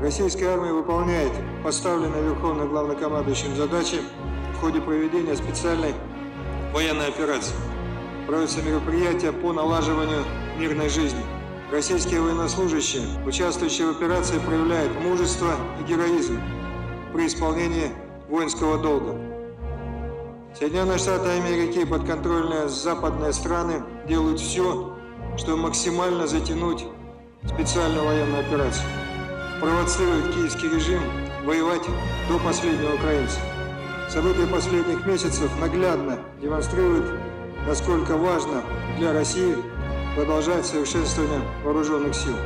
Российская армия выполняет поставленные Верховным Главнокомандующим задачи в ходе проведения специальной военной операции. Проводятся мероприятия по налаживанию мирной жизни. Российские военнослужащие, участвующие в операции, проявляют мужество и героизм при исполнении воинского долга. Соединенные Штаты Америки и подконтрольные западные страны делают все, чтобы максимально затянуть специальную военную операцию. Провоцируют киевский режим воевать до последнего украинца. События последних месяцев наглядно демонстрируют, насколько важно для России продолжать совершенствование вооруженных сил.